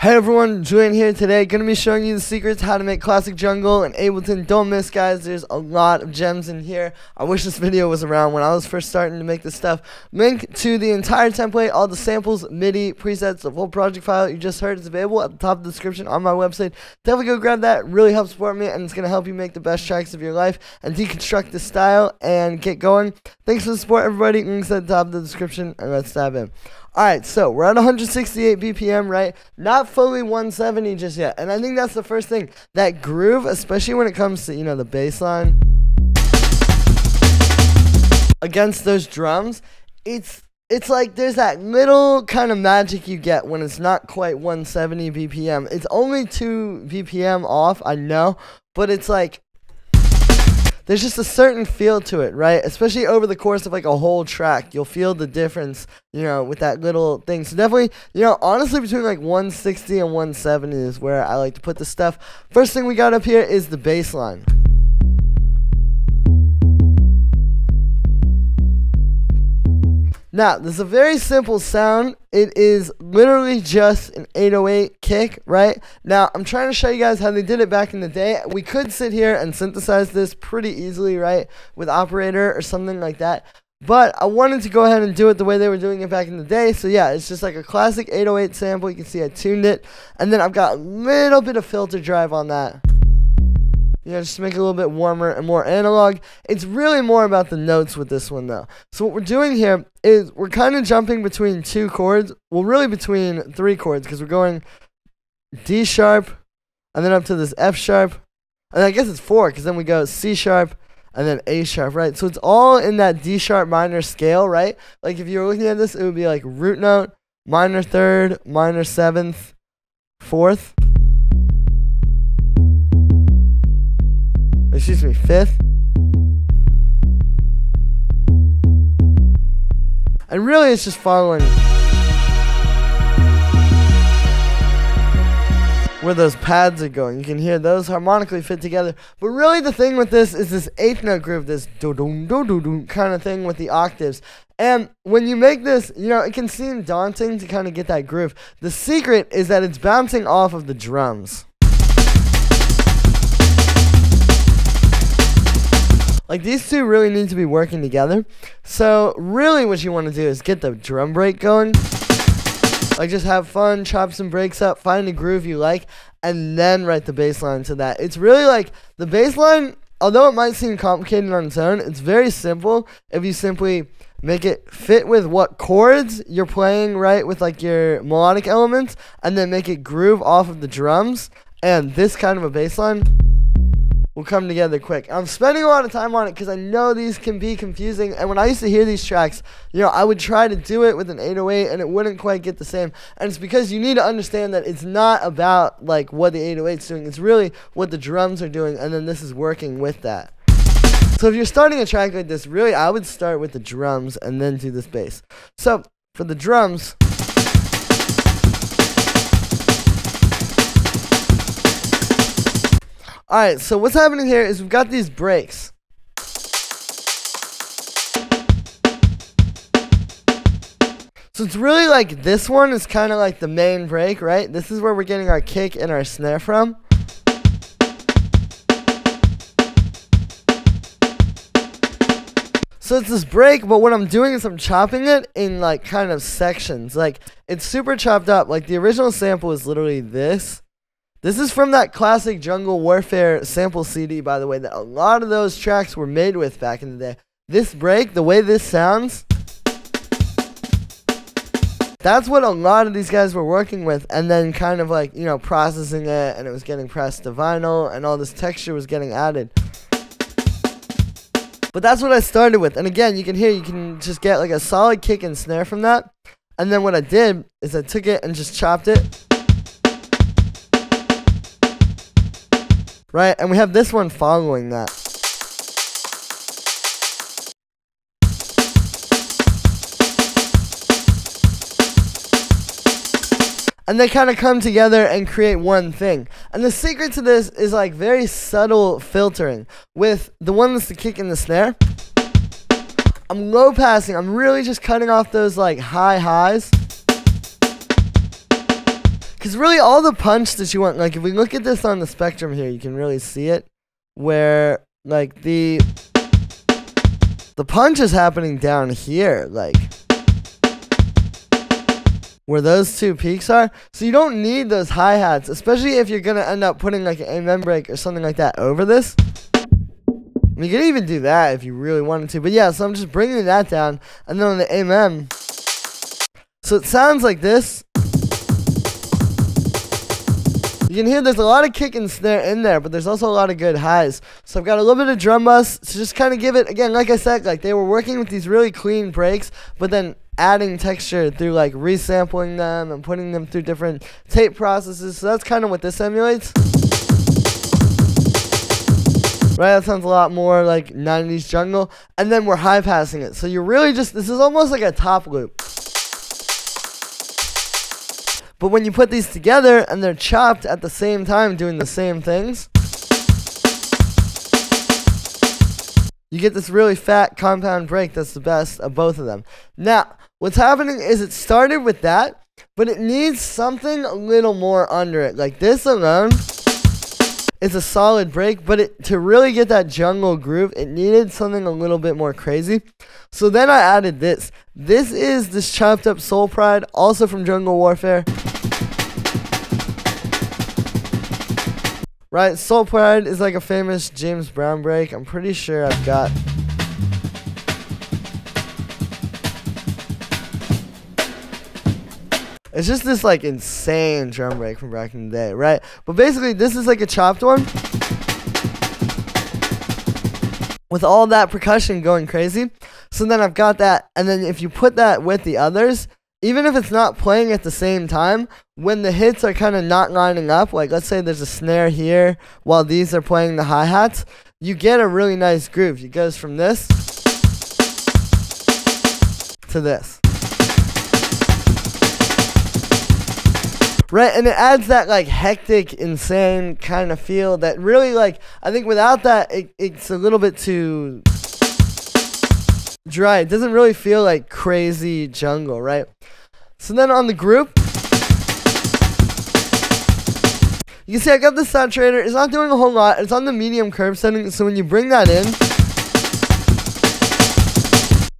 Hey everyone, Julien here today. Gonna be showing you the secrets how to make classic jungle in Ableton. Don't miss guys, there's a lot of gems in here. I wish this video was around when I was first starting to make this stuff. Link to the entire template, all the samples, MIDI, presets, the full project file you just heard is available at the top of the description on my website. Definitely go grab that, it really helps support me and it's gonna help you make the best tracks of your life and deconstruct the style and get going. Thanks for the support everybody, links at the top of the description and let's dive in. Alright, so we're at 168 BPM, right? Not fully 170 just yet. And I think that's the first thing. That groove, especially when it comes to, you know, the bass line against those drums, it's it's like there's that little kind of magic you get when it's not quite 170 BPM. It's only 2 BPM off, I know, but it's like there's just a certain feel to it, right? Especially over the course of like a whole track, you'll feel the difference, you know, with that little thing. So definitely, you know, honestly, between like 160 and 170 is where I like to put the stuff. First thing we got up here is the bass line. Now, this is a very simple sound. It is literally just an 808 kick, right? Now, I'm trying to show you guys how they did it back in the day. We could sit here and synthesize this pretty easily, right, with Operator or something like that. But I wanted to go ahead and do it the way they were doing it back in the day. So yeah, it's just like a classic 808 sample. You can see I tuned it. And then I've got a little bit of filter drive on that you know, just to make it a little bit warmer and more analog. It's really more about the notes with this one, though. So what we're doing here is we're kind of jumping between two chords. Well, really between three chords, because we're going D sharp, and then up to this F sharp. And I guess it's four, because then we go C sharp, and then A sharp, right? So it's all in that D sharp minor scale, right? Like if you were looking at this, it would be like root note, minor third, minor seventh, fourth. Excuse me, fifth. And really, it's just following where those pads are going. You can hear those harmonically fit together. But really, the thing with this is this eighth note groove, this do do do do do kind of thing with the octaves. And when you make this, you know, it can seem daunting to kind of get that groove. The secret is that it's bouncing off of the drums. Like these two really need to be working together. So really what you want to do is get the drum break going. Like just have fun, chop some breaks up, find a groove you like, and then write the bass line to that. It's really like the bass line, although it might seem complicated on its own, it's very simple if you simply make it fit with what chords you're playing, right, with like your melodic elements, and then make it groove off of the drums and this kind of a bass line will come together quick. I'm spending a lot of time on it because I know these can be confusing. And when I used to hear these tracks, you know, I would try to do it with an 808 and it wouldn't quite get the same. And it's because you need to understand that it's not about like what the 808's doing. It's really what the drums are doing, and then this is working with that. So if you're starting a track like this, really, I would start with the drums and then do this bass. So for the drums. Alright, so what's happening here is we've got these breaks. So it's really like this one is kind of like the main break, right? This is where we're getting our kick and our snare from. So it's this break, but what I'm doing is I'm chopping it in like kind of sections. Like it's super chopped up. Like the original sample is literally this. This is from that classic Jungle Warfare sample CD, by the way, that a lot of those tracks were made with back in the day. This break, the way this sounds, that's what a lot of these guys were working with, and then kind of like, you know, processing it, and it was getting pressed to vinyl, and all this texture was getting added. But that's what I started with, and again, you can hear, you can just get like a solid kick and snare from that. And then what I did is I took it and just chopped it Right? And we have this one following that. and they kind of come together and create one thing. And the secret to this is like very subtle filtering. With the one that's the kick and the snare, I'm low passing. I'm really just cutting off those like high highs Because really, all the punch that you want, like if we look at this on the spectrum here, you can really see it, where like the the punch is happening down here, like where those two peaks are. So you don't need those hi hats, especially if you're gonna end up putting like an amen break or something like that over this. You can even do that if you really wanted to. But yeah, so I'm just bringing that down, and then on the amen. So it sounds like this. You can hear there's a lot of kick and snare in there, but there's also a lot of good highs. So I've got a little bit of Drum Buss to just kind of give it, again, like I said, like they were working with these really clean breaks, but then adding texture through like resampling them and putting them through different tape processes. So that's kind of what this emulates. Right, that sounds a lot more like 90s jungle. And then we're high passing it. So you're really just, this is almost like a top loop. But when you put these together and they're chopped at the same time doing the same things, you get this really fat compound break that's the best of both of them. Now, what's happening is it started with that, but it needs something a little more under it. Like this alone is a solid break, but it, to really get that jungle groove, it needed something a little bit more crazy. So then I added this. This is this chopped up Soul Pride, also from Jungle Warfare. Right, Soul Pride is like a famous James Brown break. I'm pretty sure I've got. It's just this like insane drum break from back in the day, right? But basically, this is like a chopped one. With all that percussion going crazy. So then I've got that, and then if you put that with the others, even if it's not playing at the same time, when the hits are kind of not lining up, like let's say there's a snare here while these are playing the hi hats, you get a really nice groove. It goes from this to this. Right, and it adds that like hectic, insane kind of feel that really like I think without that it, it's a little bit too dry. It doesn't really feel like crazy jungle, right? So then on the group, you can see I got the saturator. It's not doing a whole lot. It's on the medium curve setting. So when you bring that in,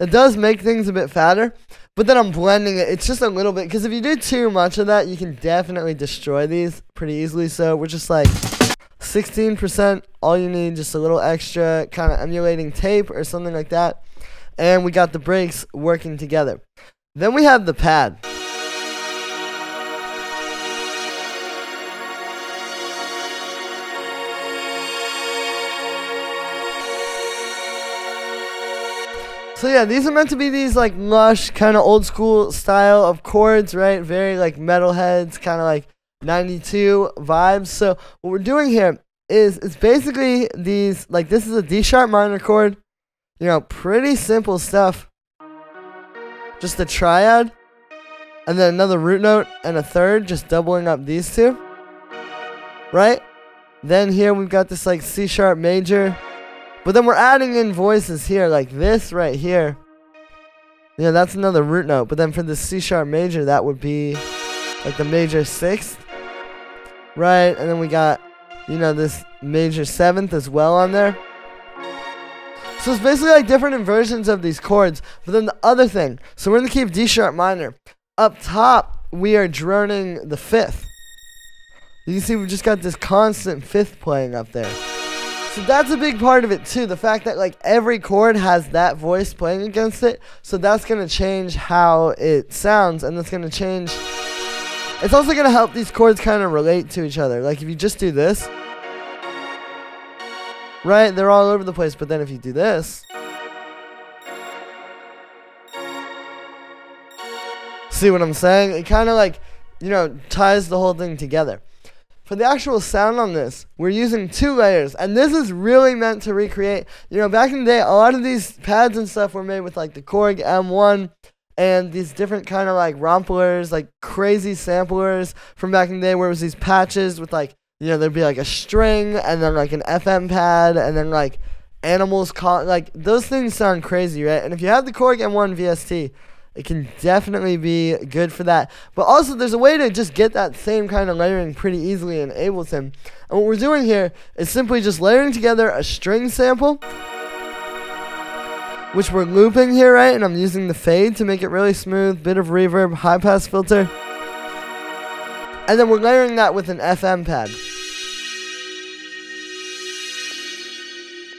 it does make things a bit fatter. But then I'm blending it. It's just a little bit. Because if you do too much of that, you can definitely destroy these pretty easily. So we're just like 16%. All you need, just a little extra kind of emulating tape or something like that. And we got the breaks working together. Then we have the pad. So yeah, these are meant to be these like lush, kind of old school style of chords, right? Very like Metalheadz, kind of like 92 vibes. So what we're doing here is it's basically these like this is a D sharp minor chord. You know, pretty simple stuff. Just a triad, and then another root note and a third, just doubling up these two. Right? Then here we've got this like C sharp major but then we're adding in voices here, like this right here. Yeah, that's another root note. But then for the C sharp major, that would be like the major sixth. Right? And then we got, you know, this major seventh as well on there. So it's basically like different inversions of these chords. But then the other thing, so we're in the key of D sharp minor. Up top, we are droning the fifth. You can see we've just got this constant fifth playing up there. So that's a big part of it too. The fact that like every chord has that voice playing against it. So that's gonna change how it sounds, and that's gonna change. It's also gonna help these chords kind of relate to each other. Like if you just do this, right? They're all over the place. But then if you do this. See what I'm saying? It kind of like, you know, ties the whole thing together for the actual sound on this, we're using two layers. And this is really meant to recreate, you know, back in the day, a lot of these pads and stuff were made with like the Korg M1 and these different kind of like romplers, like crazy samplers from back in the day where it was these patches with like, you know, there'd be like a string and then like an FM pad and then like animals call like those things sound crazy, right? And if you have the Korg M1 VST, It can definitely be good for that. But also, there's a way to just get that same kind of layering pretty easily in Ableton. And what we're doing here is simply just layering together a string sample, which we're looping here, right? And I'm using the fade to make it really smooth, bit of reverb, high pass filter. And then we're layering that with an FM pad.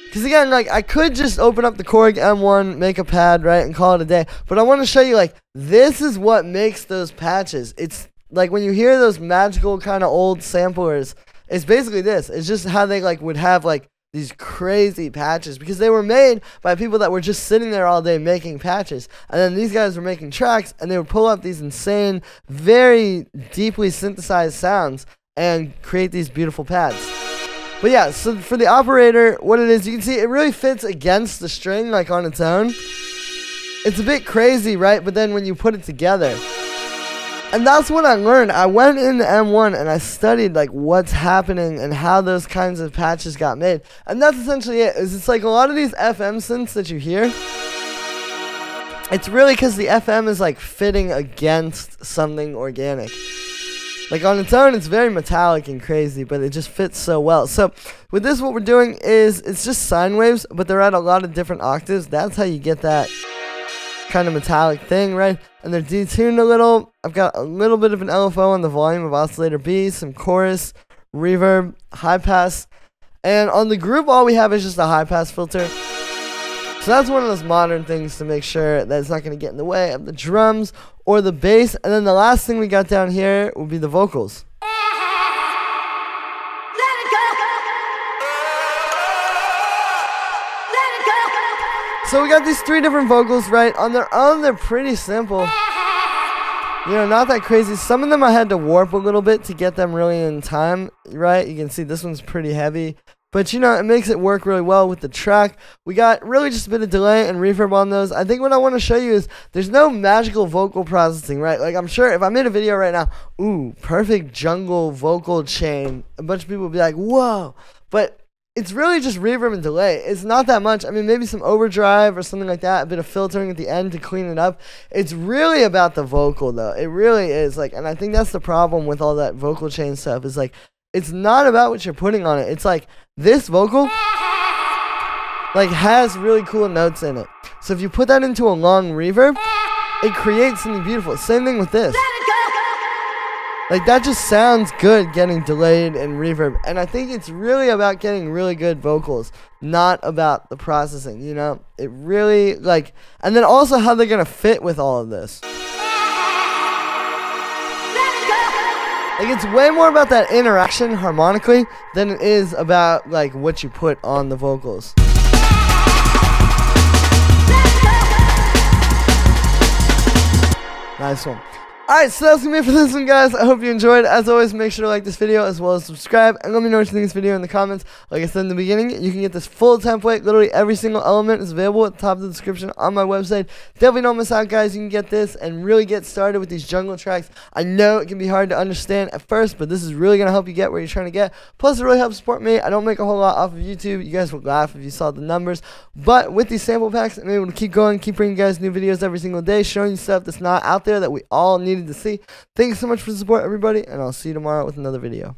Because again, like I could just open up the Korg M1, make a pad, right, and call it a day. But I want to show you like this is what makes those patches. It's like when you hear those magical kind of old samplers, it's basically this. It's just how they like would have like these crazy patches because they were made by people that were just sitting there all day making patches. And then these guys were making tracks and they would pull up these insane, very deeply synthesized sounds and create these beautiful pads. But yeah, so for the operator, what it is, you can see it really fits against the string, like on its own. It's a bit crazy, right? But then when you put it together, and that's what I learned. I went into M1 and I studied like what's happening and how those kinds of patches got made. And that's essentially it. Is it's like a lot of these FM synths that you hear. It's really because the FM is like fitting against something organic. Like on its own, it's very metallic and crazy, but it just fits so well. So with this, what we're doing is it's just sine waves, but they're at a lot of different octaves. That's how you get that kind of metallic thing, right? And they're detuned a little. I've got a little bit of an LFO on the volume of oscillator B, some chorus, reverb, high pass. And on the group, all we have is just a high pass filter. So that's one of those modern things to make sure that it's not going to get in the way of the drums or the bass. And then the last thing we got down here would be the vocals. So we got these three different vocals, right? On their own, they're pretty simple. You know, not that crazy. Some of them I had to warp a little bit to get them really in time, right? You can see this one's pretty heavy. But you know, it makes it work really well with the track. We got really just a bit of delay and reverb on those. I think what I want to show you is there's no magical vocal processing, right? Like I'm sure if I made a video right now, ooh, perfect jungle vocal chain, a bunch of people would be like, whoa. But it's really just reverb and delay. It's not that much. I mean, maybe some overdrive or something like that, a bit of filtering at the end to clean it up. It's really about the vocal though. It really is. Like, and I think that's the problem with all that vocal chain stuff is like it's not about what you're putting on it. It's like this vocal like has really cool notes in it. So if you put that into a long reverb, it creates something beautiful. Same thing with this. Like that just sounds good getting delayed and reverb. And I think it's really about getting really good vocals, not about the processing, you know? It really like and then also how they're going to fit with all of this. Like it's way more about that interaction harmonically than it is about like what you put on the vocals. Nice one. Alright, so that's gonna be it for this one, guys. I hope you enjoyed. As always, make sure to like this video as well as subscribe. And let me know what you think of this video in the comments. Like I said in the beginning, you can get this full template. Literally every single element is available at the top of the description on my website. Definitely don't miss out, guys. You can get this and really get started with these jungle tracks. I know it can be hard to understand at first, but this is really gonna help you get where you're trying to get. Plus, it really helps support me. I don't make a whole lot off of YouTube. You guys would laugh if you saw the numbers. But with these sample packs, I'm able to keep going, keep bringing you guys new videos every single day, showing you stuff that's not out there that we all needed to see. Thanks so much for the support, everybody, and I'll see you tomorrow with another video.